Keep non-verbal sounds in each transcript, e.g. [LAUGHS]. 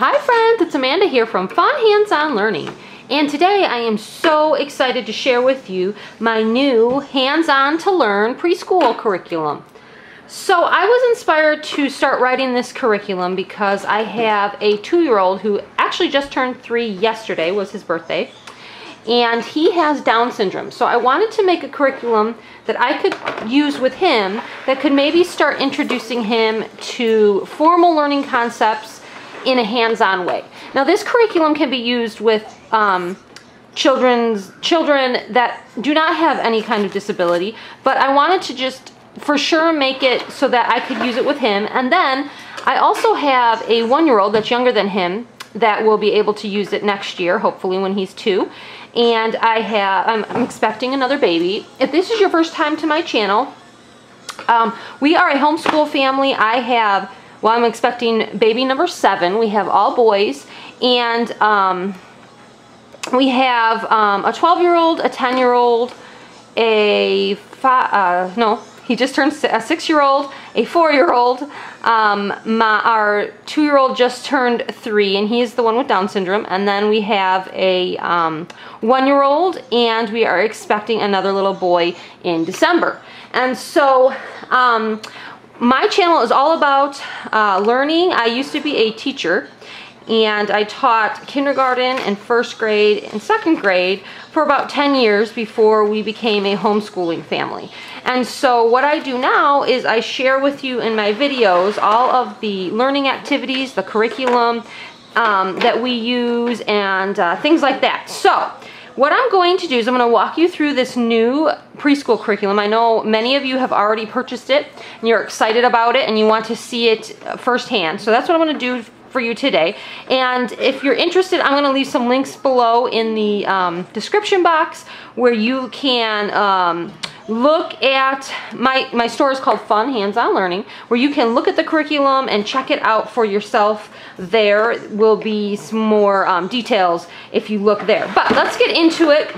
Hi friends, it's Amanda here from Fun Hands-On Learning. And today I am so excited to share with you my new Hands-On 2 Learn preschool curriculum. So I was inspired to start writing this curriculum because I have a two-year-old who actually just turned three yesterday, was his birthday, and he has Down syndrome. So I wanted to make a curriculum that I could use with him that could maybe start introducing him to formal learning concepts in a hands-on way. Now this curriculum can be used with um, children's children that do not have any kind of disability, but I wanted to just for sure make it so that I could use it with him. And then I also have a one-year-old that's younger than him that will be able to use it next year, hopefully when he's two. And I have, I'm, I'm expecting another baby. If this is your first time to my channel, um, we are a homeschool family. I have well, I'm expecting baby number seven. We have all boys. And um, we have um, a 12-year-old, a 10-year-old, a five, uh, no, he just turned a six-year-old, a four-year-old. Um, our two-year-old just turned three, and he is the one with Down syndrome. And then we have a um, one-year-old, and we are expecting another little boy in December. And so um, my channel is all about uh, learning. I used to be a teacher and I taught kindergarten and first grade and second grade for about 10 years before we became a homeschooling family. And so what I do now is I share with you in my videos all of the learning activities, the curriculum um, that we use and uh, things like that. So what I'm going to do is I'm going to walk you through this new preschool curriculum. I know many of you have already purchased it and you're excited about it and you want to see it firsthand. So that's what I'm going to do for you today. And if you're interested, I'm going to leave some links below in the um, description box where you can um, look at my my store is called fun hands-on learning where you can look at the curriculum and check it out for yourself. There will be some more um, details if you look there. But let's get into it.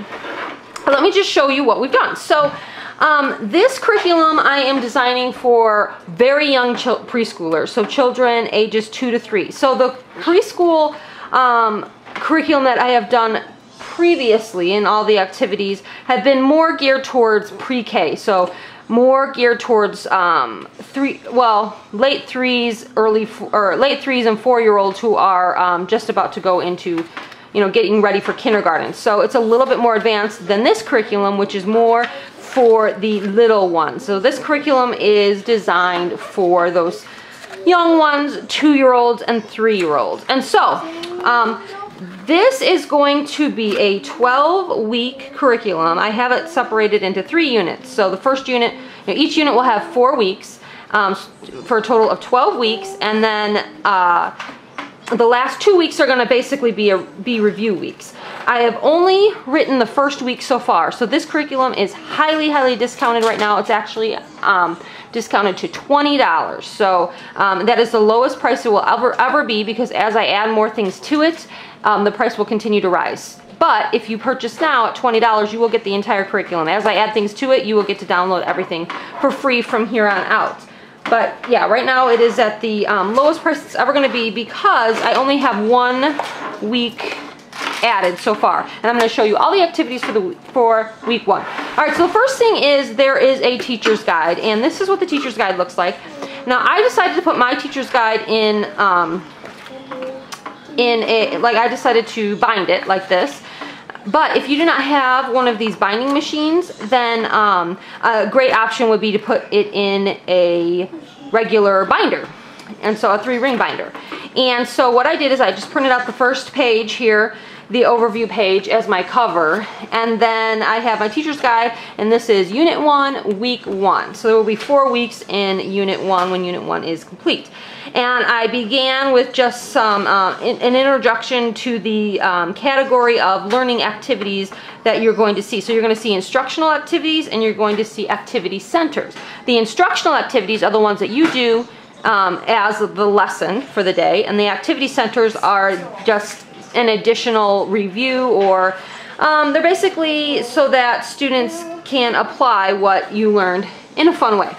Let me just show you what we've done. So um, this curriculum I am designing for very young preschoolers. So children ages two to three. So the preschool um, curriculum that I have done previously in all the activities have been more geared towards pre-K. So more geared towards um, three, well, late threes, early, or late threes and four-year-olds who are um, just about to go into, you know, getting ready for kindergarten. So it's a little bit more advanced than this curriculum, which is more for the little ones. So this curriculum is designed for those young ones, two-year-olds and three-year-olds. And so, um, this is going to be a 12 week curriculum. I have it separated into three units. So the first unit, each unit will have four weeks um, for a total of 12 weeks. And then uh, the last two weeks are gonna basically be, a, be review weeks. I have only written the first week so far. So this curriculum is highly, highly discounted right now. It's actually um, discounted to $20. So um, that is the lowest price it will ever, ever be because as I add more things to it, um, the price will continue to rise. But if you purchase now at $20, you will get the entire curriculum. As I add things to it, you will get to download everything for free from here on out. But yeah, right now it is at the um, lowest price it's ever going to be because I only have one week added so far. And I'm going to show you all the activities for the for week one. All right, so the first thing is there is a teacher's guide, and this is what the teacher's guide looks like. Now, I decided to put my teacher's guide in um, in a, like I decided to bind it like this. But if you do not have one of these binding machines, then um, a great option would be to put it in a regular binder. And so a three ring binder. And so what I did is I just printed out the first page here the overview page as my cover. And then I have my teacher's guide, and this is Unit 1, Week 1. So there will be four weeks in Unit 1 when Unit 1 is complete. And I began with just some uh, an introduction to the um, category of learning activities that you're going to see. So you're going to see instructional activities and you're going to see activity centers. The instructional activities are the ones that you do um, as the lesson for the day, and the activity centers are just an additional review or um, they're basically so that students can apply what you learned in a fun way.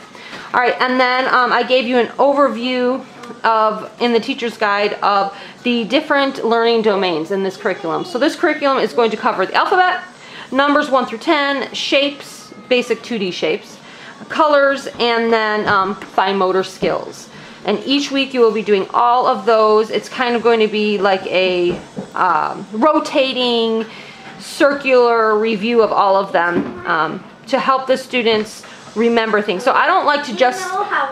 All right, and then um, I gave you an overview of in the teacher's guide of the different learning domains in this curriculum. So this curriculum is going to cover the alphabet, numbers 1 through 10, shapes, basic 2D shapes, colors, and then um, fine motor skills. And each week you will be doing all of those. It's kind of going to be like a um, rotating circular review of all of them um, to help the students remember things. So I don't like to just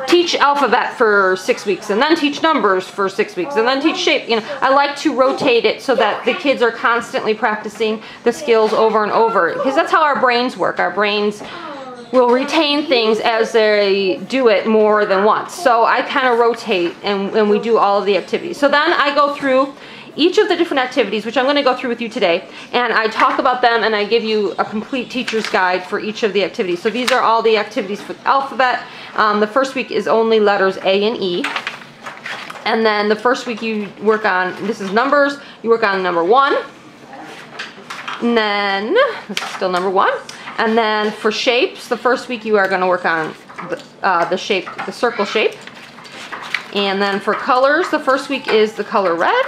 teach alphabet for six weeks and then teach numbers for six weeks and then teach shape. You know, I like to rotate it so that the kids are constantly practicing the skills over and over because that's how our brains work. Our brains will retain things as they do it more than once. So I kind of rotate and, and we do all of the activities. So then I go through each of the different activities, which I'm going to go through with you today, and I talk about them and I give you a complete teacher's guide for each of the activities. So these are all the activities for the alphabet. Um, the first week is only letters A and E. And then the first week you work on, this is numbers, you work on number one. And then, this is still number one. And then for shapes, the first week you are going to work on the, uh, the shape, the circle shape. And then for colors, the first week is the color red.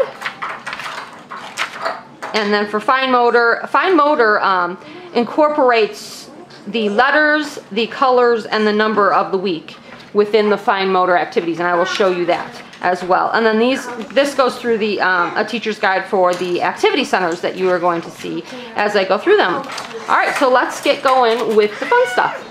And then for fine motor, fine motor um, incorporates the letters, the colors, and the number of the week within the fine motor activities, and I will show you that as well. And then these, this goes through the um, a teacher's guide for the activity centers that you are going to see as I go through them. All right, so let's get going with the fun stuff.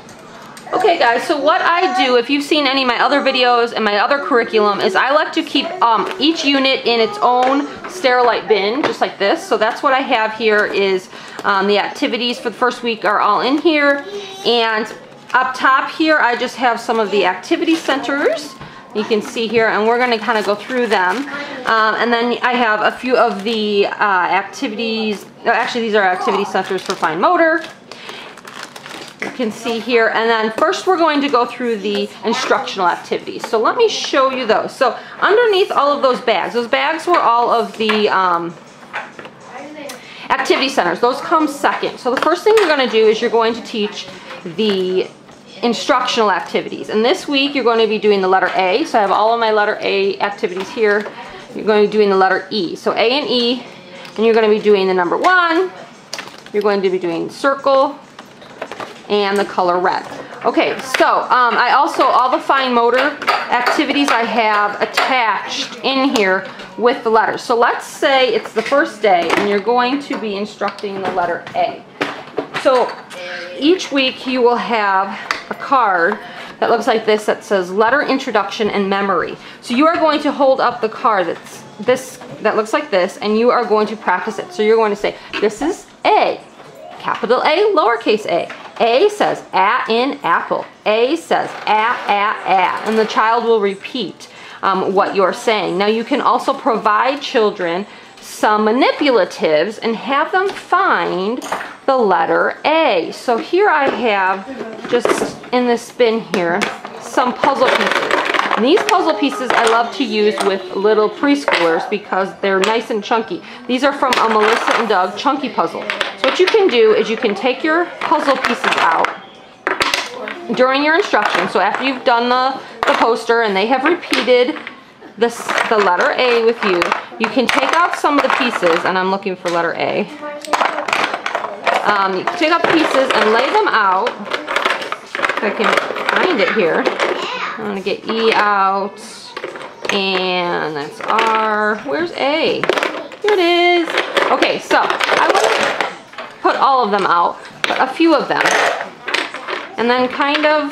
Okay guys, so what I do, if you've seen any of my other videos and my other curriculum, is I like to keep um, each unit in its own Sterilite bin, just like this. So that's what I have here is um, the activities for the first week are all in here. And up top here, I just have some of the activity centers you can see here and we're going to kind of go through them um, and then I have a few of the uh, activities actually these are activity centers for fine motor you can see here. And then first we're going to go through the instructional activities. So let me show you those. So underneath all of those bags, those bags were all of the um, activity centers. Those come second. So the first thing you're going to do is you're going to teach the instructional activities. And this week you're going to be doing the letter A. So I have all of my letter A activities here. You're going to be doing the letter E. So A and E, and you're going to be doing the number one. You're going to be doing circle, and the color red. Okay, so um, I also, all the fine motor activities I have attached in here with the letters. So let's say it's the first day and you're going to be instructing the letter A. So each week you will have card that looks like this that says letter introduction and memory. So you are going to hold up the card that's this that looks like this and you are going to practice it. So you're going to say, this is A, capital A, lowercase a. A says a in apple. A says a, a, a. And the child will repeat um, what you're saying. Now you can also provide children some manipulatives and have them find the letter A. So here I have, just in this bin here, some puzzle pieces. And these puzzle pieces I love to use with little preschoolers because they're nice and chunky. These are from a Melissa and Doug Chunky Puzzle. So what you can do is you can take your puzzle pieces out during your instruction. So after you've done the, the poster and they have repeated the, the letter A with you, you can take out some of the pieces, and I'm looking for letter A. Um, you can take out pieces and lay them out. If I can find it here. I'm to get E out. And that's R. Where's A? Here it is. Okay, so I wouldn't put all of them out, but a few of them. And then kind of,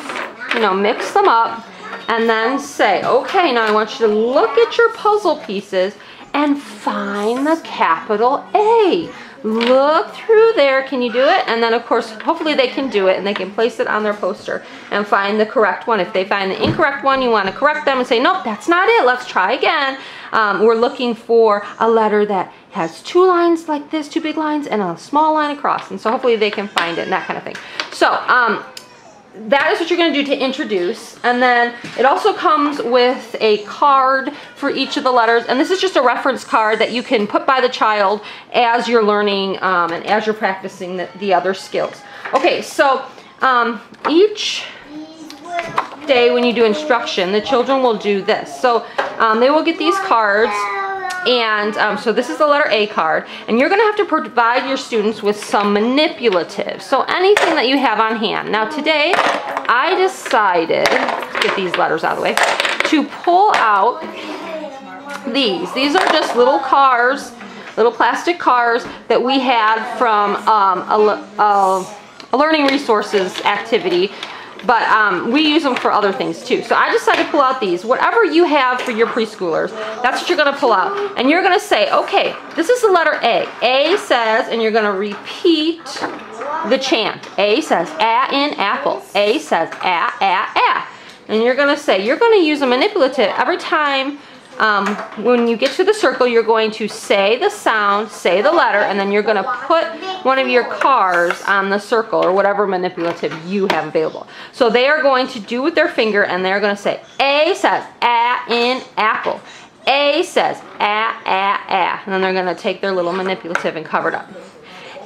you know, mix them up and then say, okay, now I want you to look at your puzzle pieces and find the capital A look through there. Can you do it? And then, of course, hopefully they can do it and they can place it on their poster and find the correct one. If they find the incorrect one, you want to correct them and say, nope, that's not it. Let's try again. Um, we're looking for a letter that has two lines like this, two big lines, and a small line across. And so hopefully they can find it and that kind of thing. So, um, that is what you're going to do to introduce. And then it also comes with a card for each of the letters. And this is just a reference card that you can put by the child as you're learning um, and as you're practicing the, the other skills. Okay, so um, each day when you do instruction, the children will do this. So um, they will get these cards and um, so this is the letter A card and you're gonna have to provide your students with some manipulatives. So anything that you have on hand. Now today I decided, get these letters out of the way, to pull out these. These are just little cars, little plastic cars that we had from um, a, a, a learning resources activity but um, we use them for other things too. So I decided to pull out these. Whatever you have for your preschoolers, that's what you're gonna pull out. And you're gonna say, okay, this is the letter A. A says, and you're gonna repeat the chant. A says, a in apple. A says, a, a, a. And you're gonna say, you're gonna use a manipulative every time um, when you get to the circle, you're going to say the sound, say the letter, and then you're going to put one of your cars on the circle or whatever manipulative you have available. So they are going to do with their finger and they're going to say, A says, A in apple. A says, A, A, A. And then they're going to take their little manipulative and cover it up.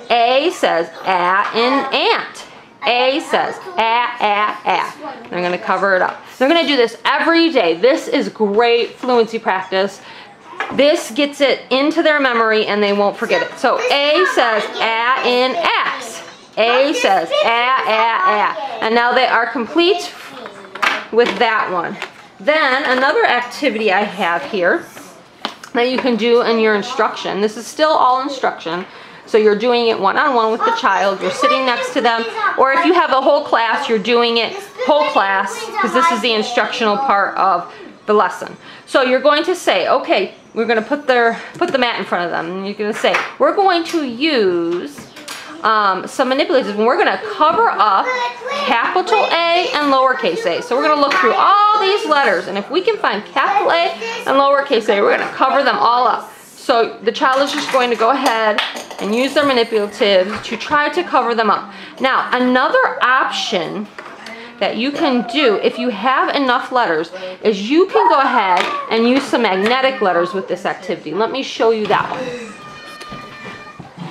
A says, A in ant. A says, ah, ah, ah. They're going to cover it up. They're going to do this every day. This is great fluency practice. This gets it into their memory and they won't forget it. So A says, ah in X. A says, ah, ah, ah. And now they are complete with that one. Then another activity I have here that you can do in your instruction. This is still all instruction. So you're doing it one-on-one -on -one with the child, you're sitting next to them, or if you have a whole class, you're doing it whole class, because this is the instructional part of the lesson. So you're going to say, okay, we're going to put their put the mat in front of them, and you're going to say, we're going to use um, some manipulatives, and we're going to cover up capital A and lowercase a. So we're going to look through all these letters, and if we can find capital A and lowercase a, we're going to cover them all up. So the child is just going to go ahead and use their manipulatives to try to cover them up. Now, another option that you can do if you have enough letters is you can go ahead and use some magnetic letters with this activity. Let me show you that one.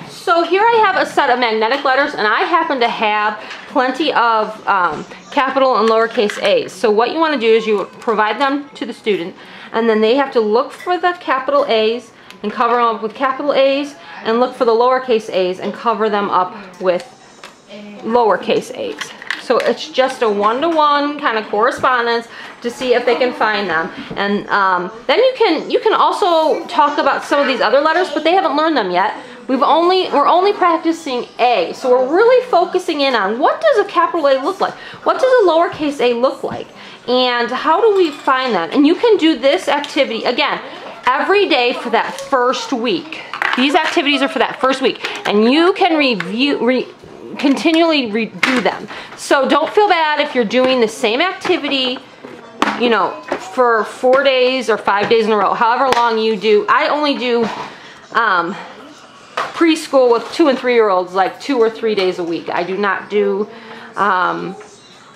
So here I have a set of magnetic letters and I happen to have plenty of um, capital and lowercase a's. So what you want to do is you provide them to the student and then they have to look for the capital A's and cover them up with capital A's and look for the lowercase a's and cover them up with lowercase a's. So it's just a one-to-one -one kind of correspondence to see if they can find them. And um, then you can you can also talk about some of these other letters, but they haven't learned them yet. We've only we're only practicing A, so we're really focusing in on what does a capital A look like? What does a lowercase a look like? And how do we find that? And you can do this activity again every day for that first week. These activities are for that first week. And you can review, re, continually redo them. So don't feel bad if you're doing the same activity, you know, for four days or five days in a row, however long you do. I only do um, preschool with two and three year olds like two or three days a week. I do not do um,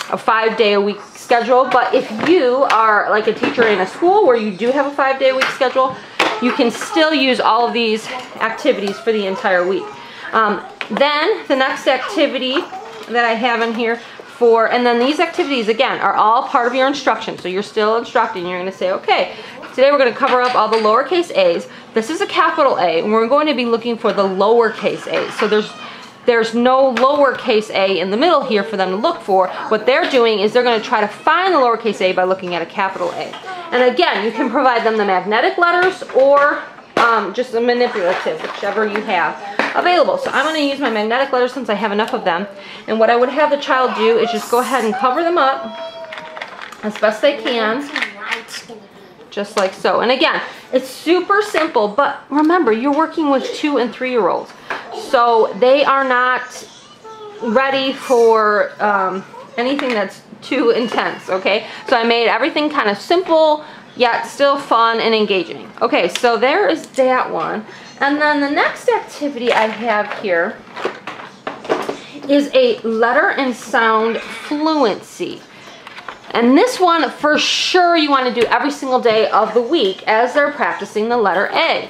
a five day a week schedule. But if you are like a teacher in a school where you do have a five day a week schedule, you can still use all of these activities for the entire week. Um, then the next activity that I have in here for, and then these activities again are all part of your instruction. So you're still instructing. You're going to say, okay, today we're going to cover up all the lowercase a's. This is a capital A, and we're going to be looking for the lowercase a's. So there's there's no lowercase a in the middle here for them to look for. What they're doing is they're going to try to find the lowercase a by looking at a capital A. And again, you can provide them the magnetic letters or um, just a manipulative, whichever you have available. So I'm going to use my magnetic letters since I have enough of them. And what I would have the child do is just go ahead and cover them up as best they can. Just like so. And again, it's super simple, but remember, you're working with two and three year olds. So they are not ready for um, anything that's too intense, okay? So I made everything kind of simple, yet still fun and engaging. Okay, so there is that one. And then the next activity I have here is a letter and sound fluency. And this one, for sure, you want to do every single day of the week as they're practicing the letter A.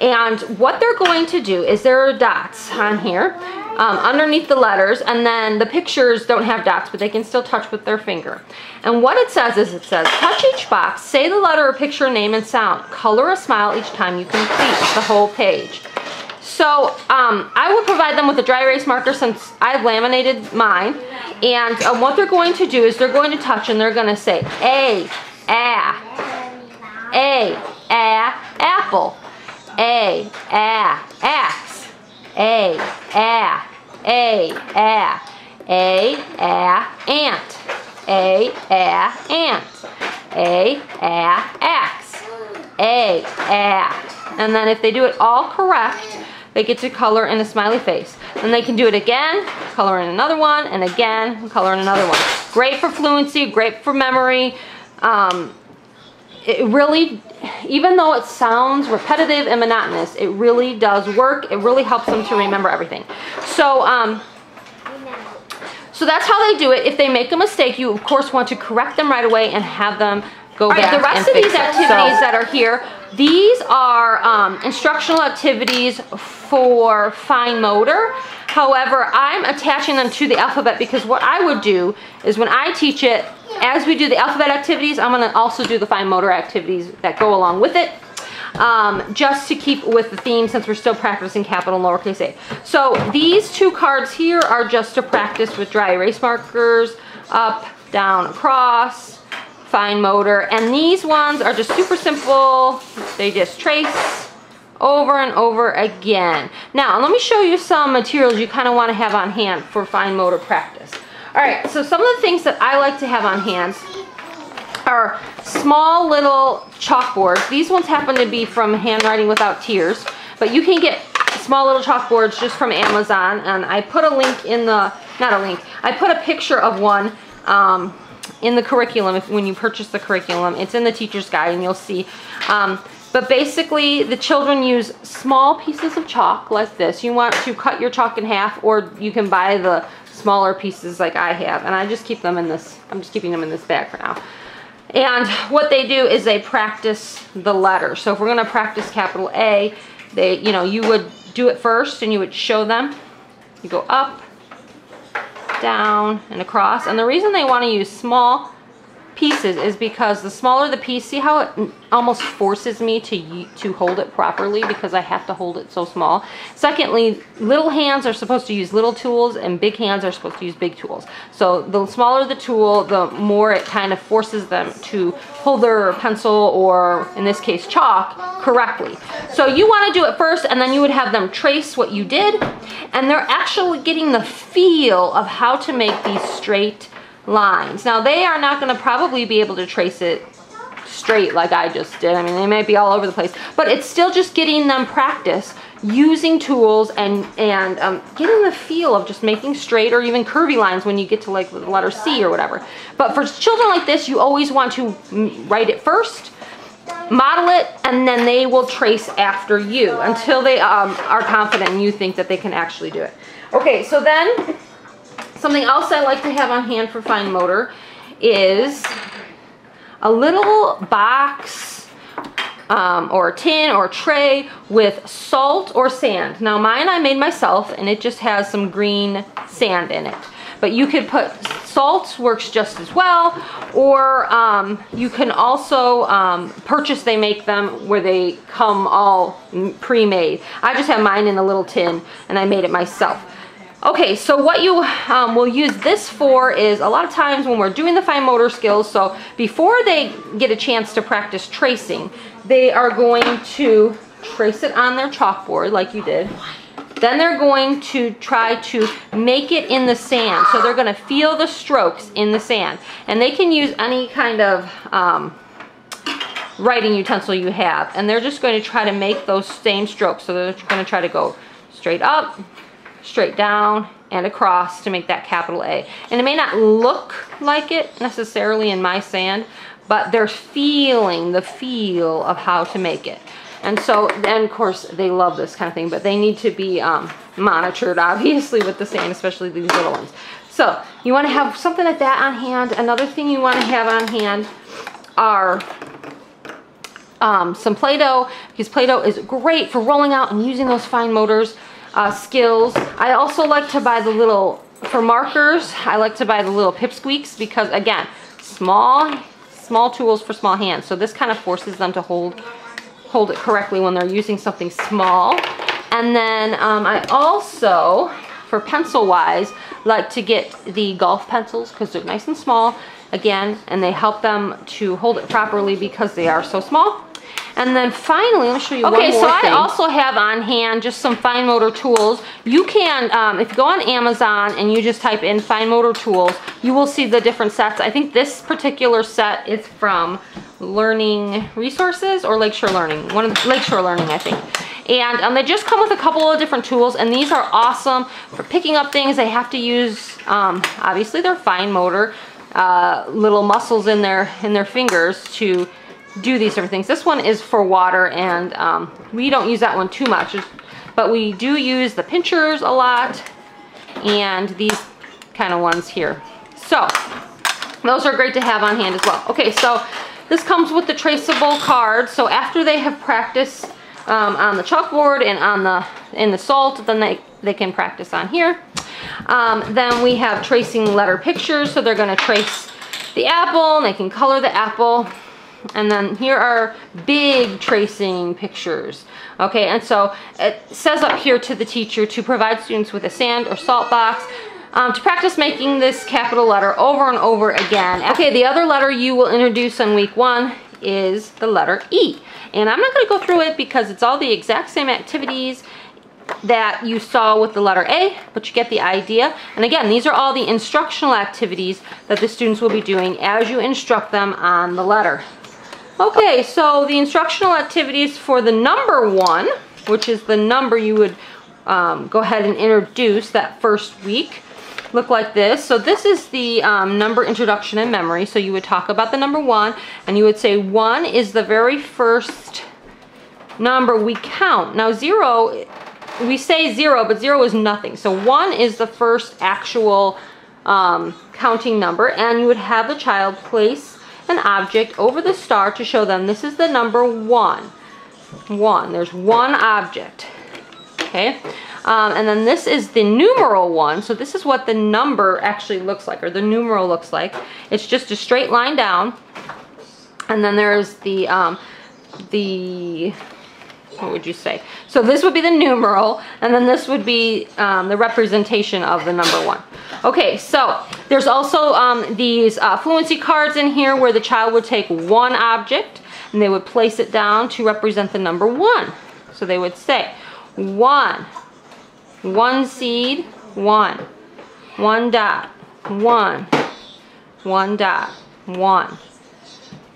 And what they're going to do is there are dots on here. um, underneath the letters, and then the pictures don't have dots, but they can still touch with their finger. And what it says is it says, touch each box, say the letter or picture, name, and sound. Color a smile each time you complete the whole page. So um, I will provide them with a dry erase marker since I've laminated mine. And um, what they're going to do is they're going to touch and they're going to say A, A, A, A, apple. A, A, axe. A, A, A, A. A, A, ant. A, A, ant. A, A, axe. A, A. And then if they do it all correct, they get to color in a smiley face. Then they can do it again, color in another one, and again, color in another one. Great for fluency, great for memory. Um, it really, even though it sounds repetitive and monotonous, it really does work. It really helps them to remember everything. So, um, so that's how they do it. If they make a mistake, you of course want to correct them right away and have them go All back right, the rest of these activities so, that are here, these are um, instructional activities for fine motor. However, I'm attaching them to the alphabet because what I would do is when I teach it, as we do the alphabet activities, I'm going to also do the fine motor activities that go along with it. Um, just to keep with the theme since we're still practicing capital and lowercase a. So these two cards here are just to practice with dry erase markers, up, down, across, fine motor. And these ones are just super simple. They just trace over and over again. Now, let me show you some materials you kind of want to have on hand for fine motor practice. All right, so some of the things that I like to have on hand are small little chalkboards. These ones happen to be from Handwriting Without Tears, but you can get small little chalkboards just from Amazon, and I put a link in the, not a link, I put a picture of one um, in the curriculum if, when you purchase the curriculum. It's in the teacher's guide and you'll see. Um, but basically, the children use small pieces of chalk like this. You want to cut your chalk in half or you can buy the smaller pieces like I have. And I just keep them in this, I'm just keeping them in this bag for now. And what they do is they practice the letter. So if we're going to practice capital A, they, you know, you would do it first and you would show them. You go up, down and across. And the reason they want to use small pieces is because the smaller the piece, see how it almost forces me to to hold it properly because I have to hold it so small. Secondly, little hands are supposed to use little tools and big hands are supposed to use big tools. So the smaller the tool, the more it kind of forces them to hold their pencil or in this case chalk correctly. So you want to do it first and then you would have them trace what you did and they're actually getting the feel of how to make these straight lines. Now they are not going to probably be able to trace it straight like I just did. I mean, they might be all over the place, but it's still just getting them practice using tools and, and um, getting the feel of just making straight or even curvy lines when you get to like the letter C or whatever. But for children like this, you always want to write it first, model it, and then they will trace after you until they um, are confident and you think that they can actually do it. Okay, so then Something else I like to have on hand for fine motor is a little box um, or tin or tray with salt or sand. Now mine I made myself and it just has some green sand in it. But you could put salt works just as well or um, you can also um, purchase, they make them where they come all pre-made. I just have mine in a little tin and I made it myself. Okay, so what you um, will use this for is a lot of times when we're doing the fine motor skills, so before they get a chance to practice tracing, they are going to trace it on their chalkboard like you did. Then they're going to try to make it in the sand. So they're going to feel the strokes in the sand. And they can use any kind of um, writing utensil you have. And they're just going to try to make those same strokes. So they're going to try to go straight up, straight down and across to make that capital A. And it may not look like it necessarily in my sand, but they're feeling the feel of how to make it. And so, then of course, they love this kind of thing, but they need to be um, monitored, [LAUGHS] obviously, with the sand, especially these little ones. So, you want to have something like that on hand. Another thing you want to have on hand are um, some Play-Doh, because Play-Doh is great for rolling out and using those fine motors. Uh, skills. I also like to buy the little, for markers, I like to buy the little pipsqueaks because again, small, small tools for small hands. So this kind of forces them to hold, hold it correctly when they're using something small. And then um, I also, for pencil wise, like to get the golf pencils because they're nice and small again, and they help them to hold it properly because they are so small. And then finally, let me show you okay, so thing. I also have on hand just some fine motor tools. You can, um, if you go on Amazon and you just type in fine motor tools, you will see the different sets. I think this particular set is from Learning Resources or Lakeshore Learning. One of the, Lakeshore Learning, I think. And um, they just come with a couple of different tools and these are awesome for picking up things. They have to use, um, obviously they're fine motor, uh, little muscles in their, in their fingers to do these different things. This one is for water and um, we don't use that one too much, but we do use the pinchers a lot and these kind of ones here. So those are great to have on hand as well. Okay, so this comes with the traceable card. So after they have practiced um, on the chalkboard and on the in the salt, then they, they can practice on here. Um, then we have tracing letter pictures. So they're gonna trace the apple and they can color the apple. And then here are big tracing pictures. Okay, and so it says up here to the teacher to provide students with a sand or salt box um, to practice making this capital letter over and over again. Okay, the other letter you will introduce in week one is the letter E. And I'm not going to go through it because it's all the exact same activities that you saw with the letter A, but you get the idea. And again, these are all the instructional activities that the students will be doing as you instruct them on the letter. Okay, so the instructional activities for the number one, which is the number you would um, go ahead and introduce that first week, look like this. So this is the um, number introduction and memory. So you would talk about the number one, and you would say one is the very first number we count. Now zero, we say zero, but zero is nothing. So one is the first actual um, counting number, and you would have the child place an object over the star to show them this is the number one. One, there's one object, okay? Um, and then this is the numeral one, so this is what the number actually looks like, or the numeral looks like. It's just a straight line down, and then there's the, um, the what would you say? So this would be the numeral, and then this would be um, the representation of the number one. Okay, so there's also um, these uh, fluency cards in here where the child would take one object and they would place it down to represent the number one. So they would say one, one seed, one, one dot, one, one dot, one.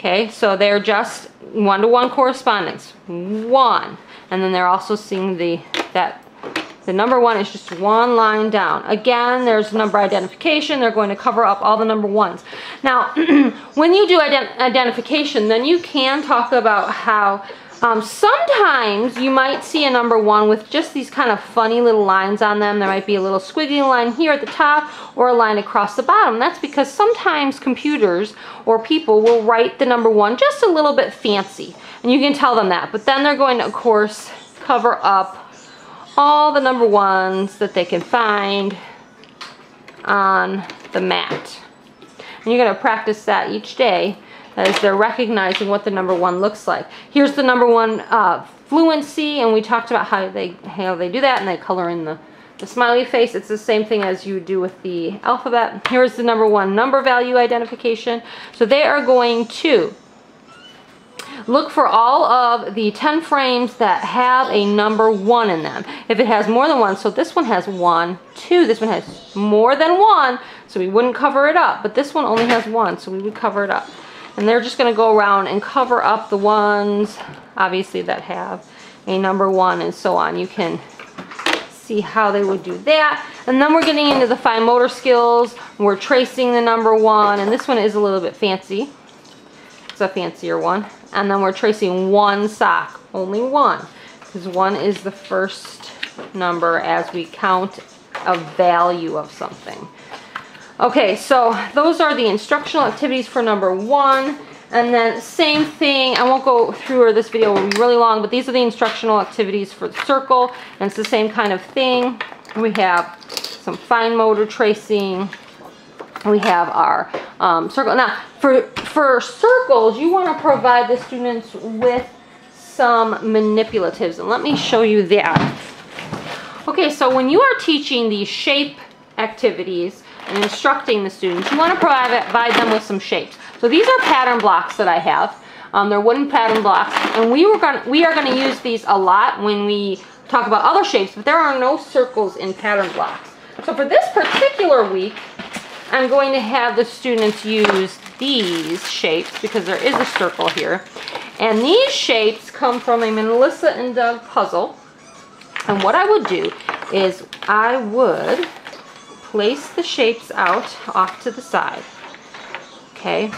Okay, so they're just one-to-one -one correspondence. One. And then they're also seeing the that the number one is just one line down. Again, there's number identification. They're going to cover up all the number ones. Now, [CLEARS THROAT] when you do ident identification, then you can talk about how um, sometimes you might see a number one with just these kind of funny little lines on them. There might be a little squiggly line here at the top or a line across the bottom. That's because sometimes computers or people will write the number one just a little bit fancy. And you can tell them that. But then they're going to, of course, cover up all the number ones that they can find on the mat. And you're going to practice that each day as they're recognizing what the number one looks like. Here's the number one uh, fluency, and we talked about how they how they do that, and they color in the, the smiley face. It's the same thing as you do with the alphabet. Here's the number one number value identification. So they are going to look for all of the 10 frames that have a number one in them. If it has more than one, so this one has one, two, this one has more than one, so we wouldn't cover it up. But this one only has one, so we would cover it up. And they're just going to go around and cover up the ones, obviously, that have a number one and so on. You can see how they would do that. And then we're getting into the fine motor skills. We're tracing the number one, and this one is a little bit fancy. It's a fancier one. And then we're tracing one sock, only one, because one is the first number as we count a value of something. Okay, so those are the instructional activities for number one. And then same thing, I won't go through or this video will be really long, but these are the instructional activities for the circle. And it's the same kind of thing. We have some fine motor tracing. We have our um, circle. Now, for, for circles, you want to provide the students with some manipulatives. And let me show you that. Okay, so when you are teaching these shape activities and instructing the students, you want to provide them with some shapes. So these are pattern blocks that I have. Um, they're wooden pattern blocks, and we were going we are going to use these a lot when we talk about other shapes, but there are no circles in pattern blocks. So for this particular week, I'm going to have the students use these shapes because there is a circle here. And these shapes come from a Melissa and Doug puzzle. And what I would do is I would place the shapes out off to the side. Okay,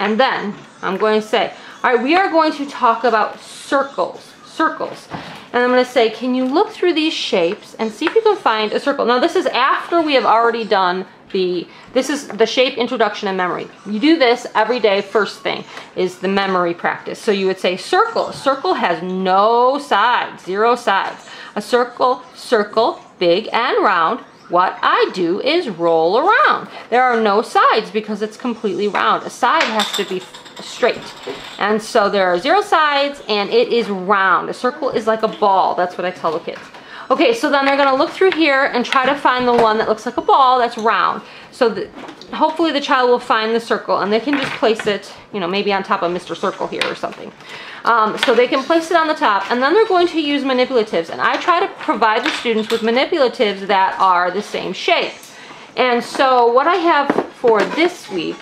and then I'm going to say, all right, we are going to talk about circles, circles. And I'm going to say, can you look through these shapes and see if you can find a circle? Now this is after we have already done the, this is the shape introduction and memory. You do this every day, first thing, is the memory practice. So you would say circle. Circle has no sides, zero sides. A circle, circle, big and round, what I do is roll around. There are no sides because it's completely round. A side has to be straight. And so there are zero sides and it is round. A circle is like a ball. That's what I tell the kids. Okay, so then they're gonna look through here and try to find the one that looks like a ball that's round. So the, hopefully the child will find the circle and they can just place it, you know, maybe on top of Mr. Circle here or something. Um, so they can place it on the top and then they're going to use manipulatives. And I try to provide the students with manipulatives that are the same shape. And so what I have for this week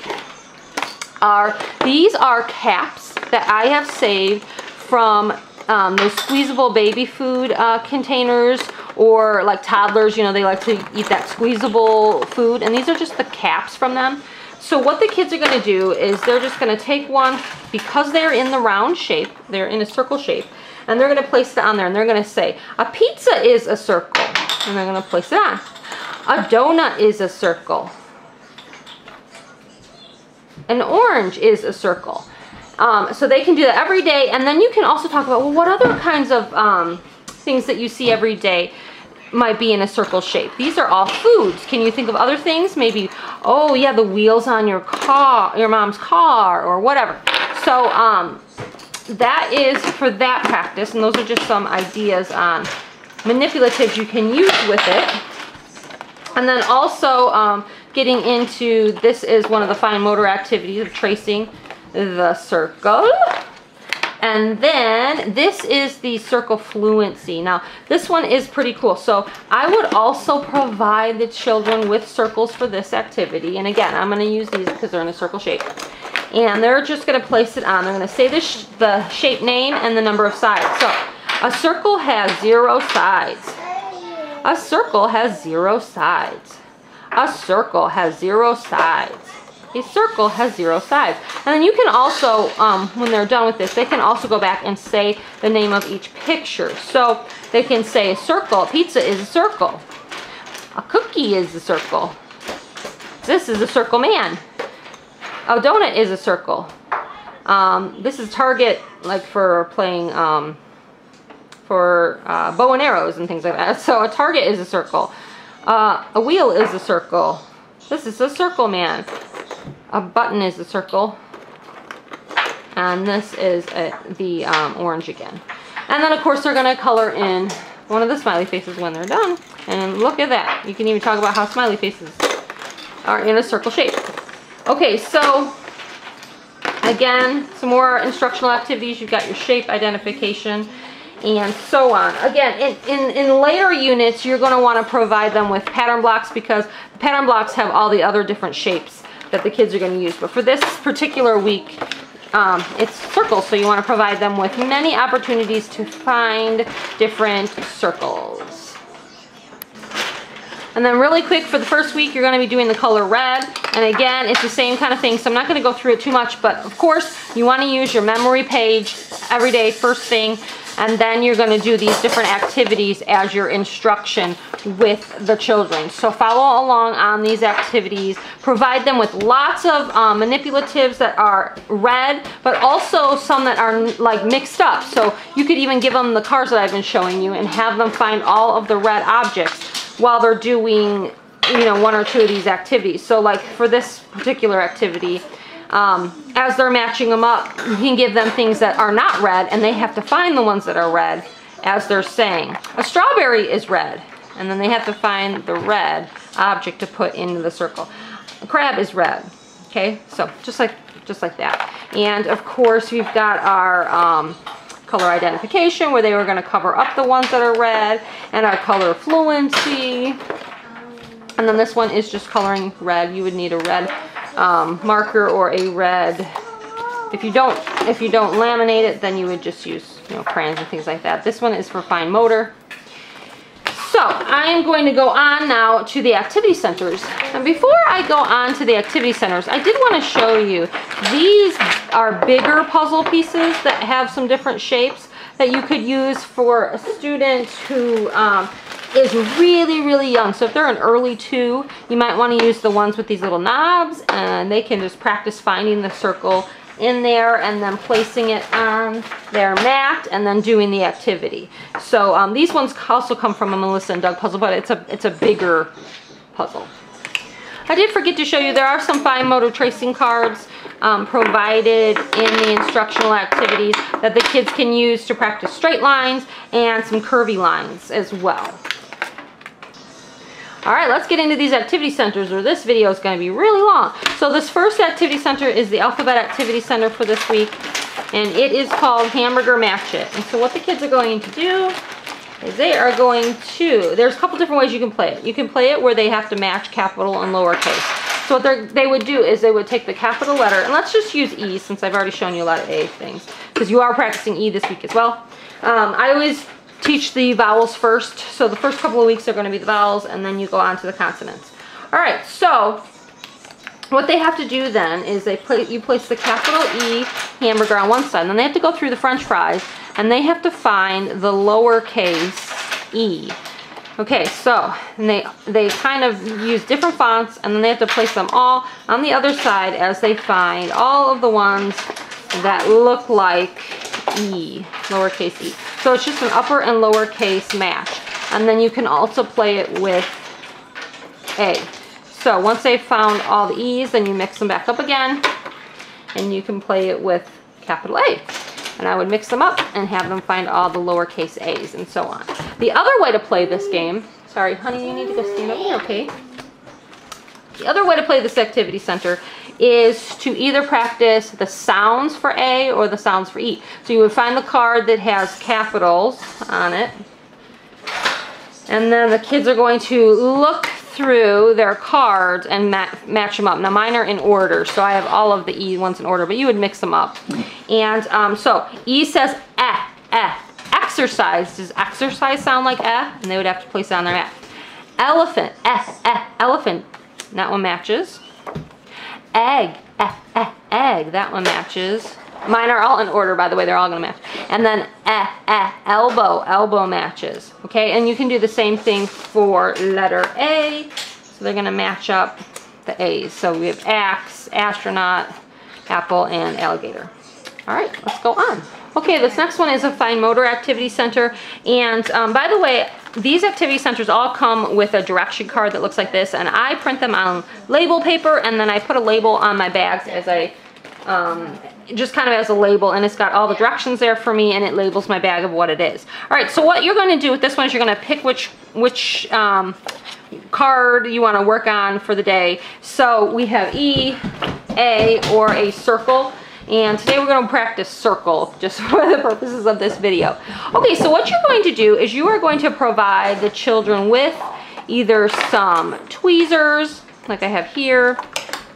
are, these are caps that I have saved from um, those squeezable baby food uh, containers or like toddlers, you know, they like to eat that squeezable food. And these are just the caps from them. So what the kids are to do is they're just to take one, because they're in the round shape, they're in a circle shape, and they're to place it on there, and they're to say, a pizza is a circle, and they're to place it on. A donut is a circle. An orange is a circle. Um, so they can do that every day, and then you can also talk about, well, what other kinds of um, things that you see every day might be in a circle shape. These are all foods. Can you think of other things? Maybe, oh yeah, the wheels on your car, your mom's car, or whatever. So um, that is for that practice, and those are just some ideas on manipulatives you can use with it. And then also um, getting into, this is one of the fine motor activities of tracing the circle. And then this is the Circle Fluency. Now, this one is pretty cool. So I would also provide the children with circles for this activity. And again, I'm going to use these because they're in a circle shape. And they're just going to place it on. They're going to say the, sh the shape name and the number of sides. So a circle has zero sides. A circle has zero sides. A circle has zero sides a circle has zero sides. And then you can also, um, when they're done with this, they can also go back and say the name of each picture. So they can say a circle, pizza is a circle. A cookie is a circle. This is a circle man. A donut is a circle. Um, this is target like for playing um, for uh, bow and arrows and things like that. [LAUGHS] So a target is a circle. Uh, a wheel is a circle. This is a circle man a button is a circle. And this is a, the um, orange again. And then of course they're going to color in one of the smiley faces when they're done. And look at that. You can even talk about how smiley faces are in a circle shape. Okay, so again, some more instructional activities. You've got your shape identification and so on. Again, in, in, in later units, you're going to want to provide them with pattern blocks because pattern blocks have all the other different shapes that the kids are going to use. But for this particular week, um, it's circles, so you want to provide them with many opportunities to find different circles. And then really quick, for the first week, you're going to be doing the color red. And again, it's the same kind of thing, so I'm not going to go through it too much. But of course, you want to use your memory page every day, first thing. And then you're gonna do these different activities as your instruction with the children. So follow along on these activities. Provide them with lots of um, manipulatives that are red, but also some that are like mixed up. So you could even give them the cards that I've been showing you and have them find all of the red objects while they're doing you know, one or two of these activities. So like for this particular activity, um, as they're matching them up, you can give them things that are not red and they have to find the ones that are red as they're saying. A strawberry is red and then they have to find the red object to put into the circle. A crab is red, okay? So just like, just like that. And of course we've got our um, color identification where they were gonna cover up the ones that are red and our color fluency. And then this one is just coloring red. You would need a red um, marker or a red. If you don't, if you don't laminate it, then you would just use you know crayons and things like that. This one is for fine motor. So I am going to go on now to the activity centers. And before I go on to the activity centers, I did want to show you, these are bigger puzzle pieces that have some different shapes that you could use for a student who um, is really, really young. So if they're an early two, you might want to use the ones with these little knobs and they can just practice finding the circle in there and then placing it on their mat and then doing the activity. So um, these ones also come from a Melissa and Doug puzzle, but it's a, it's a bigger puzzle. I did forget to show you there are some fine motor tracing cards um, provided in the instructional activities that the kids can use to practice straight lines and some curvy lines as well. All right, let's get into these activity centers or this video is gonna be really long. So this first activity center is the Alphabet Activity Center for this week and it is called Hamburger Match It. And so what the kids are going to do is they are going to, there's a couple different ways you can play it. You can play it where they have to match capital and lowercase. So what they would do is they would take the capital letter, and let's just use E since I've already shown you a lot of A things, because you are practicing E this week as well. Um, I always teach the vowels first. So the first couple of weeks are going to be the vowels and then you go on to the consonants. All right, so what they have to do then is they place you place the capital E hamburger on one side and then they have to go through the french fries and they have to find the lowercase e. Okay, so they, they kind of use different fonts and then they have to place them all on the other side as they find all of the ones that look like E, lowercase e. So it's just an upper and lowercase match. And then you can also play it with A. So once they've found all the E's, then you mix them back up again. And you can play it with capital A. And I would mix them up and have them find all the lowercase a's and so on. The other way to play this game, sorry honey, you need to go stand over here, okay? The other way to play this activity center is to either practice the sounds for A or the sounds for E. So you would find the card that has capitals on it. And then the kids are going to look through their cards and ma match them up. Now mine are in order, so I have all of the E ones in order, but you would mix them up. And um, so E says eh, eh. Exercise, does exercise sound like eh? And they would have to place it on their mat. Elephant, eh, eh, elephant. That one matches egg, eh, eh, egg. That one matches. Mine are all in order, by the way. They're all going to match. And then eh, eh, elbow. Elbow matches. Okay, and you can do the same thing for letter A. So they're going to match up the A's. So we have axe, astronaut, apple, and alligator. All right, let's go on. Okay, this next one is a fine motor activity center. And um, by the way, these activity centers all come with a direction card that looks like this. And I print them on label paper and then I put a label on my bags as I, um, just kind of as a label. And it's got all the directions there for me and it labels my bag of what it is. All right, so what you're gonna do with this one is you're gonna pick which, which um, card you wanna work on for the day. So we have E, A, or a circle. And today we're gonna practice circle, just [LAUGHS] for the purposes of this video. Okay, so what you're going to do is you are going to provide the children with either some tweezers, like I have here,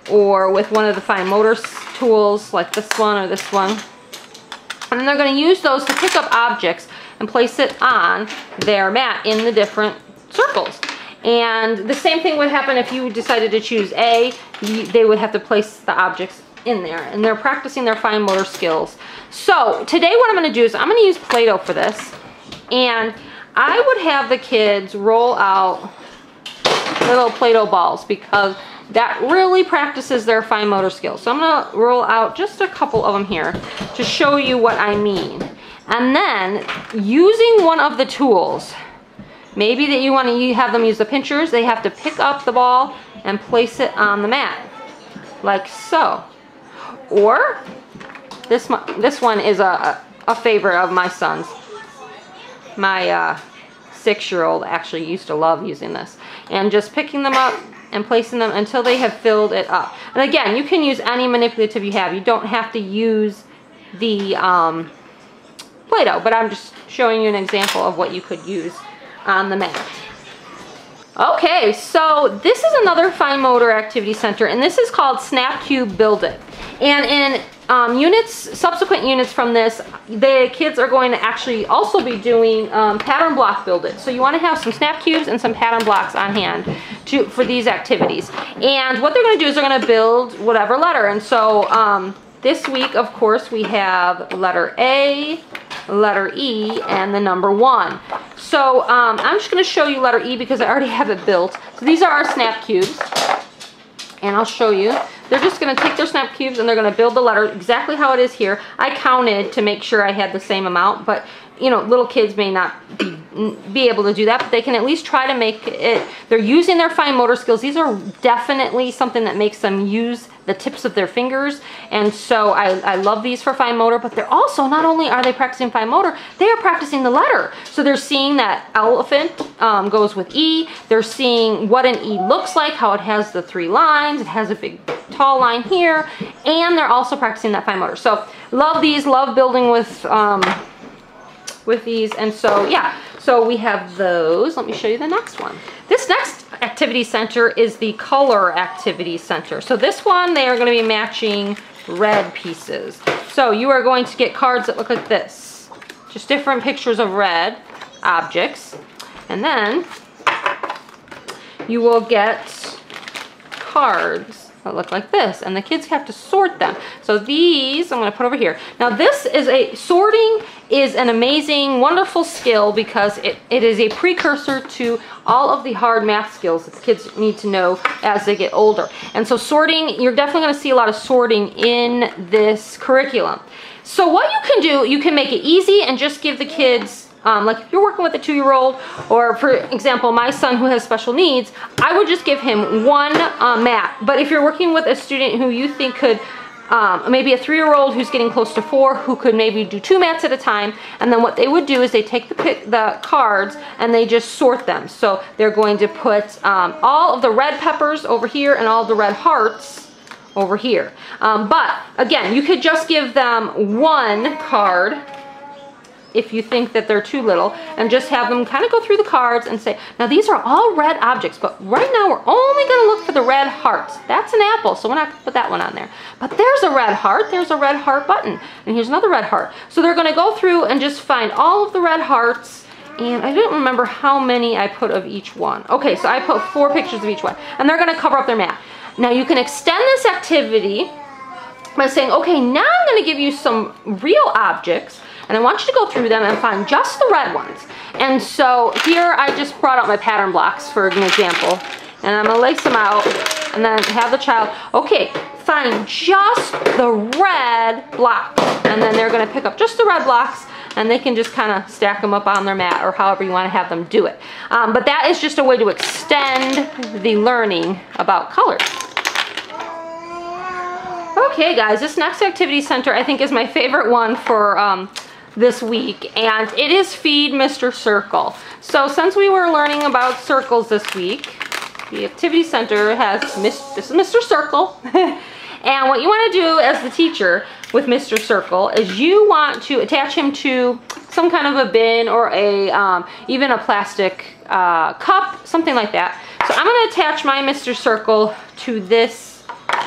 or with one of the fine motor tools, like this one or this one. And they're gonna use those to pick up objects and place it on their mat in the different circles. And the same thing would happen if you decided to choose A, they would have to place the objects in there and they're practicing their fine motor skills. So today what I'm gonna do is I'm gonna use Play-Doh for this and I would have the kids roll out little Play-Doh balls because that really practices their fine motor skills. So I'm gonna roll out just a couple of them here to show you what I mean. And then using one of the tools, maybe that you wanna have them use the pinchers, they have to pick up the ball and place it on the mat, like so. Or, this, this one is a, a favorite of my son's. My uh, six-year-old actually used to love using this. And just picking them up and placing them until they have filled it up. And again, you can use any manipulative you have. You don't have to use the um, Play-Doh, but I'm just showing you an example of what you could use on the mat. Okay, so this is another fine motor activity center, and this is called Snap Cube Build It. And in um, units, subsequent units from this, the kids are going to actually also be doing um, pattern block build it. So you want to have some snap cubes and some pattern blocks on hand to, for these activities. And what they're going to do is they're going to build whatever letter. And so um, this week, of course, we have letter A, letter E, and the number one. So um, I'm just going to show you letter E because I already [LAUGHS] have it built. So these are our snap cubes. And I'll show you. They're just going to take their snap cubes and they're going to build the letter exactly how it is here. I counted to make sure I had the same amount, but you know, little kids may not be, be able to do that, but they can at least try to make it, they're using their fine motor skills. These are definitely something that makes them use the tips of their fingers. And so I, I love these for fine motor, but they're also, not only are they practicing fine motor, they are practicing the letter. So they're seeing that elephant um, goes with E. They're seeing what an E looks like, how it has the three lines. It has a big tall line here. And they're also practicing that fine motor. So love these, love building with, um, with these. And so, yeah, so we have those. Let me show you the next one. This next activity center is the color activity center. So this one, they are going to be matching red pieces. So you are going to get cards that look like this. Just different pictures of red objects. And then you will get cards that look like this and the kids have to sort them. So these I'm going to put over here. Now this is a sorting is an amazing wonderful skill because it, it is a precursor to all of the hard math skills that kids need to know as they get older. And so sorting you're definitely going to see a lot of sorting in this curriculum. So what you can do you can make it easy and just give the kids um, like if you're working with a two-year-old, or for example, my son who has special needs, I would just give him one uh, mat. But if you're working with a student who you think could, um, maybe a three-year-old who's getting close to four, who could maybe do two mats at a time, and then what they would do is they take the, the cards and they just sort them. So they're going to put um, all of the red peppers over here and all the red hearts over here. Um, but again, you could just give them one card if you think that they're too little and just have them kind of go through the cards and say, now these are all red objects, but right now we're only going to look for the red hearts. That's an apple, so we're not to put that one on there. But there's a red heart, there's a red heart button, and here's another red heart. So they're going to go through and just find all of the red hearts and I don't remember how many I put of each one. Okay, so I put four pictures of each one, and they're going to cover up their mat. Now you can extend this activity by saying, okay, now I'm going to give you some real objects and I want you to go through them and find just the red ones. And so here I just brought out my pattern blocks for an example. And I'm gonna lace them out and then have the child, okay, find just the red blocks. And then they're gonna pick up just the red blocks and they can just kind of stack them up on their mat or however you want to have them do it. Um, but that is just a way to extend the learning about colors. Okay guys, this next activity center I think is my favorite one for um, this week and it is Feed Mr. Circle. So since we were learning about circles this week, the Activity Center has, this is Mr. Circle. [LAUGHS] and what you want to do as the teacher with Mr. Circle is you want to attach him to some kind of a bin or a um, even a plastic uh, cup, something like that. So I'm going to attach my Mr. Circle to this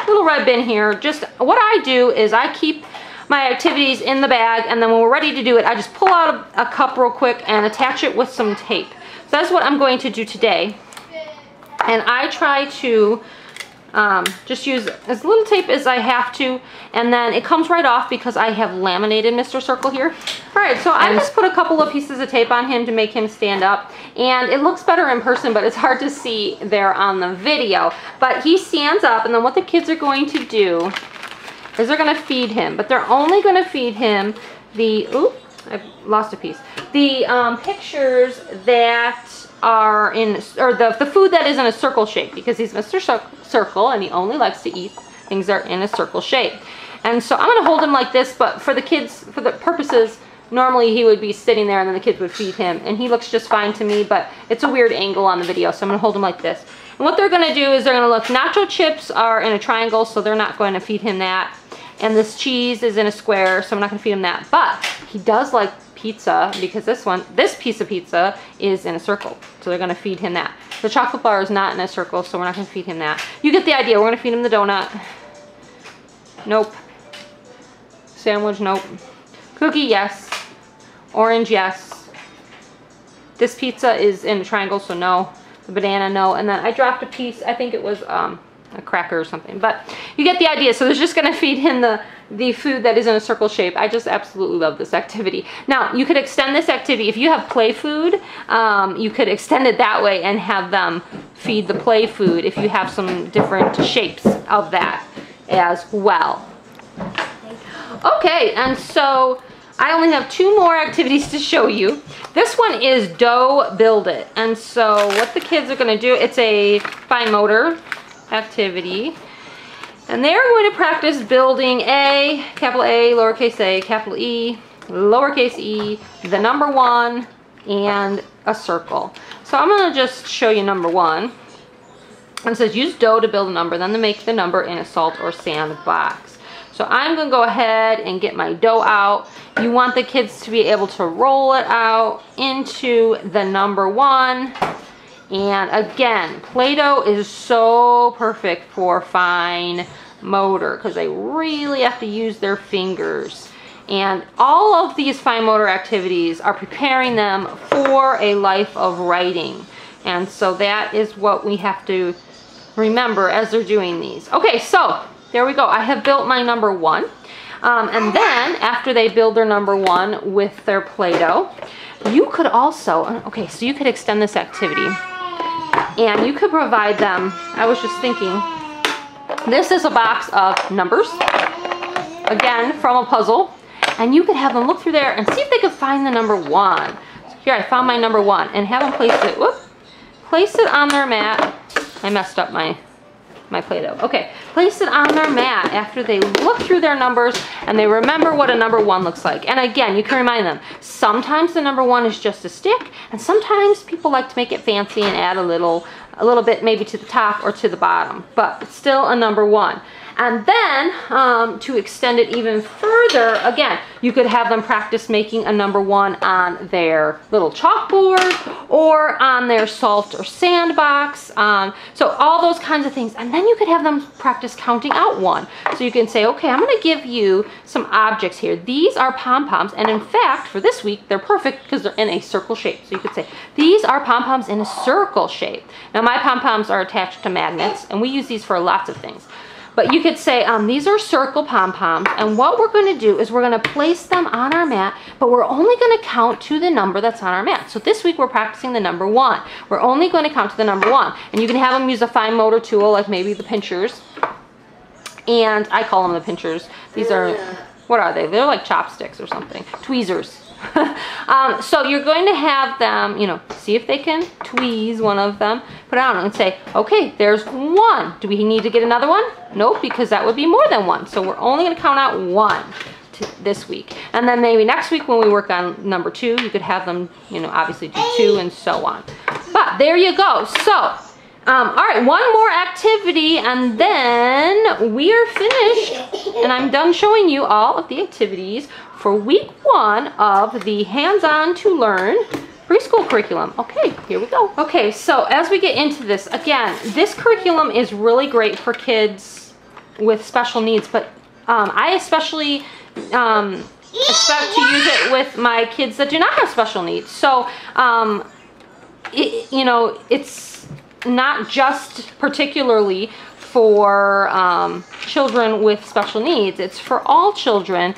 little red bin here. Just what I do is I keep my activities in the bag and then when we're ready to do it, I just pull out a, a cup real quick and attach it with some tape. So that's what I'm going to do today. And I try to Um, just use as little tape as I have to, and then it comes right off because I have laminated Mr. Circle here. All right, so I just put a couple of pieces of tape on him to make him stand up, and it looks better in person, but it's hard to see there on the video. But he stands up, and then what the kids are going to do is they're gonna feed him, but they're only gonna feed him the, oop, I've lost a piece, the um, pictures that are in, or the, the food that is in a circle shape because he's Mr. Circle and he only likes to eat things that are in a circle shape. And so I'm gonna hold him like this, but for the kids, for the purposes, normally he would be sitting there and then the kids would feed him and he looks just fine to me, but it's a weird angle on the video, so I'm gonna hold him like this. And what they're gonna do is they're gonna look, nacho chips are in a triangle, so they're not going to feed him that. And this cheese is in a square, so I'm not gonna feed him that. But he does like pizza because this one, this piece of pizza is in a circle. So they're gonna feed him that. The chocolate bar is not in a circle, so we're not gonna feed him that. You get the idea, we're gonna feed him the donut. Nope. Sandwich, nope. Cookie, yes. Orange, yes. This pizza is in a triangle, so no. The banana, no. And then I dropped a piece, I think it was um, a cracker or something. But you get the idea. So there's just gonna feed him the the food that is in a circle shape. I just absolutely love this activity. Now, you could extend this activity. If you have play food, um, you could extend it that way and have them feed the play food if you have some different shapes of that as well. Okay, and so I only have two more activities to show you. This one is dough build it. And so what the kids are gonna do, it's a fine motor activity. And they're going to practice building A, capital A, lowercase a, capital E, lowercase e, the number one, and a circle. So I'm going to just show you number one. It says use dough to build a number, then to make the number in a salt or sand box. So I'm going to go ahead and get my dough out. You want the kids to be able to roll it out into the number one and again, Play-Doh is so perfect for fine motor because they really have to use their fingers. And all of these fine motor activities are preparing them for a life of writing. And so that is what we have to remember as they're doing these. Okay, so there we go. I have built my number one. Um, and then after they build their number one with their Play-Doh, you could also, okay, so you could extend this activity and you could provide them, I was just thinking, this is a box of numbers, again, from a puzzle, and you could have them look through there and see if they could find the number one. So here, I found my number one, and have them place it, whoop, place it on their mat. I messed up my my Play-Doh. Okay, place it on their mat after they look through their numbers and they remember what a number one looks like. And again, you can remind them, sometimes the number one is just a stick, and sometimes people like to make it fancy and add a little, a little bit maybe to the top or to the bottom, but it's still a number one. And then um, to extend it even further, again, you could have them practice making a number one on their little chalkboard or on their salt or sandbox. Um, so all those kinds of things. And then you could have them practice counting out one. So you can say, okay, I'm gonna give you some objects here. These are pom-poms. And in fact, for this week, they're perfect because they're in a circle shape. So you could say, these are pom-poms in a circle shape. Now my pom-poms are attached to magnets and we use these for lots of things. But you could say, um, these are circle pom-poms, and what we're gonna do is we're gonna place them on our mat, but we're only gonna count to the number that's on our mat. So this week we're practicing the number one. We're only gonna count to the number one. And you can have them use a fine motor tool, like maybe the pinchers. And I call them the pinchers. These are, what are they? They're like chopsticks or something. Tweezers. [LAUGHS] um, so you're going to have them, you know, see if they can tweeze one of them, put it on and say, okay, there's one. Do we need to get another one? Nope, because that would be more than one. So we're only gonna count out one this week. And then maybe next week when we work on number two, you could have them, you know, obviously do two and so on. But there you go. So um, all right, one more activity and then we are finished and I'm done showing you all of the activities for week one of the Hands-On 2 Learn preschool curriculum. Okay, here we go. Okay, so as we get into this, again, this curriculum is really great for kids with special needs, but um, I especially um, expect to use it with my kids that do not have special needs. So, um, it, you know, it's not just particularly for um, children with special needs. It's for all children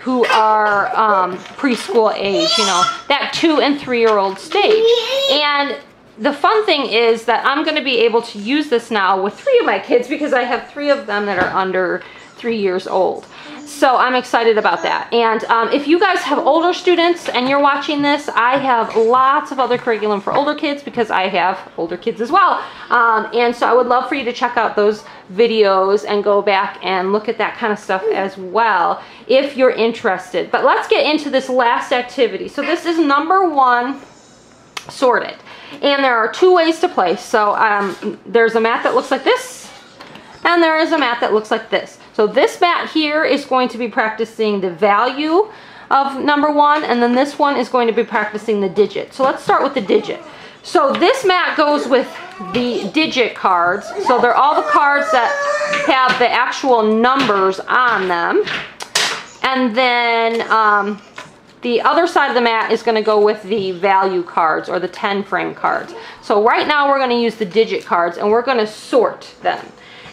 who are um, preschool age, you know, that two and three year old stage. And the fun thing is that I'm going to be able to use this now with three of my kids because I have three of them that are under three years old. So I'm excited about that. And um, if you guys have older students and you're watching this, I have lots of other curriculum for older kids because I have older kids as well. Um, and so I would love for you to check out those videos and go back and look at that kind of stuff as well if you're interested. But let's get into this last activity. So this is number one, sorted. And there are two ways to play. So um, there's a mat that looks like this, and there is a mat that looks like this. So this mat here is going to be practicing the value of number one, and then this one is going to be practicing the digit. So let's start with the digit. So this mat goes with the digit cards. So they're all the cards that have the actual numbers on them. And then um, the other side of the mat is going to go with the value cards or the 10 frame cards. So right now we're going to use the digit cards and we're going to sort them.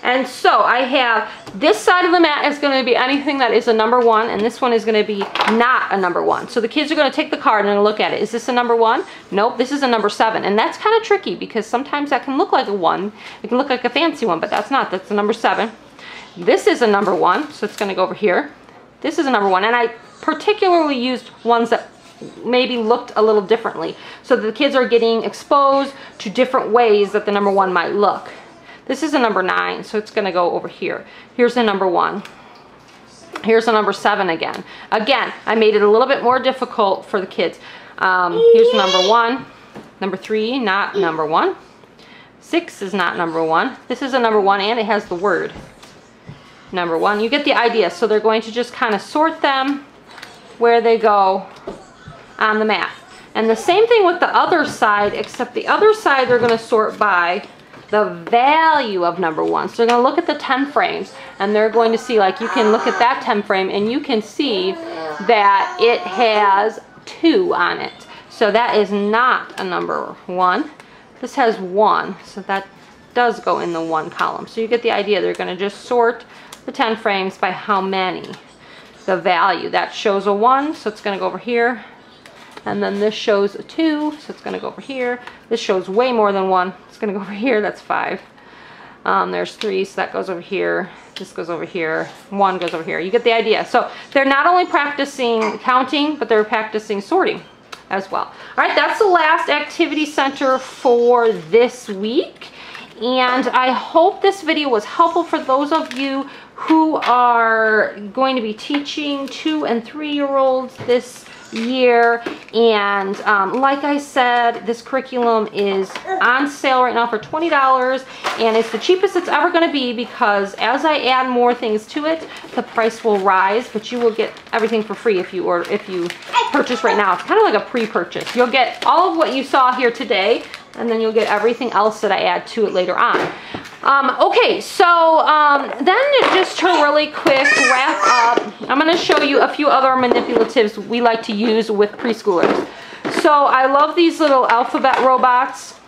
And so I have this side of the mat is going to be anything that is a number one, and this one is going to be not a number one. So the kids are going to take the card and look at it. Is this a number one? Nope, this is a number seven. And that's kind of tricky because sometimes that can look like a one. It can look like a fancy one, but that's not. That's a number seven. This is a number one, so it's going to go over here. This is a number one, and I particularly used ones that maybe looked a little differently so the kids are getting exposed to different ways that the number one might look. This is a number nine, so it's gonna go over here. Here's a number one. Here's a number seven again. Again, I made it a little bit more difficult for the kids. Um, here's number one. Number three, not number one. Six is not number one. This is a number one and it has the word number one. You get the idea. So they're going to just kind of sort them where they go on the mat. And the same thing with the other side, except the other side they're going to sort by the value of number one. So they're going to look at the 10 frames and they're going to see like you can look at that 10 frame and you can see that it has two on it. So that is not a number one. This has one, so that does go in the one column. So you get the idea. They're going to just sort the 10 frames by how many. The value. That shows a one, so it's going to go over here. And then this shows two, so it's going to go over here. This shows way more than one, it's gonna go over here, that's five. Um, there's three, so that goes over here. This goes over here. One goes over here. You get the idea. So they're not only practicing counting, but they're practicing sorting as well. All right, that's the last activity center for this week. And I hope this video was helpful for those of you who are going to be teaching two and three year olds this year. And um, like I said this curriculum is on sale right now for $20 and it's the cheapest it's ever going to be because as I add more things to it the price will rise but you will get everything for free if you or if you purchase right now. It's kind of like a pre-purchase. You'll get all of what you saw here today and then you'll get everything else that I add to it later on. Um, okay, so um, then just to really quick wrap up, I'm going to show you a few other manipulatives we like to use with preschoolers. So I love these little alphabet robots.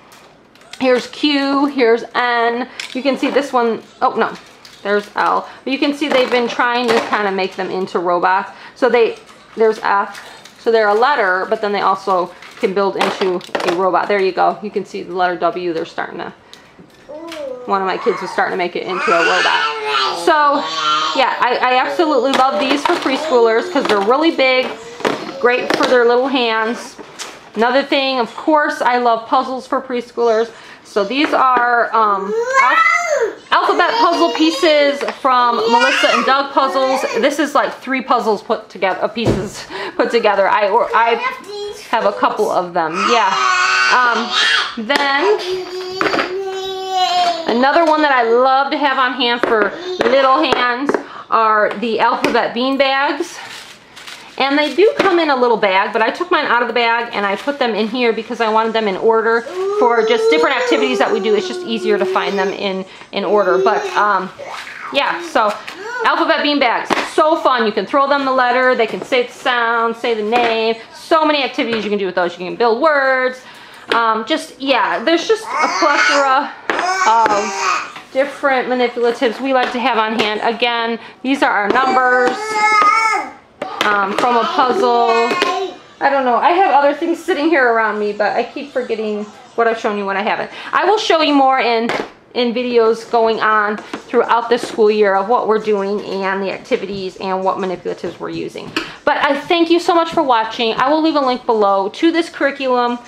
Here's Q, here's N. You can see this one, oh no, there's L. But you can see they've been trying to kind of make them into robots. So they, there's F. So they're a letter, but then they also can build into a robot. There you go. You can see the letter W, they're starting to, one of my kids was starting to make it into a robot. So yeah, I, I absolutely love these for preschoolers because they're really big, great for their little hands. Another thing, of course, I love puzzles for preschoolers. So these are um, alphabet puzzle pieces from Melissa and Doug Puzzles. This is like three puzzles put together, pieces [LAUGHS] put together. I, I have a couple of them. Yeah. Um, then another one that I love to have on hand for little hands are the alphabet bean bags. And they do come in a little bag, but I took mine out of the bag and I put them in here because I wanted them in order for just different activities that we do. It's just easier to find them in, in order. But um, yeah, so alphabet bean bags, so fun. You can throw them the letter, they can say the sound, say the name, so many activities you can do with those. You can build words. Um, just, yeah, there's just a plethora of different manipulatives we like to have on hand. Again, these are our numbers um, from a puzzle. I don't know. I have other things sitting here around me, but I keep forgetting what I've shown you when I haven't. I will show you more in in videos going on throughout the school year of what we're doing and the activities and what manipulatives we're using. But I thank you so much for watching. I will leave a link below to this curriculum. Um,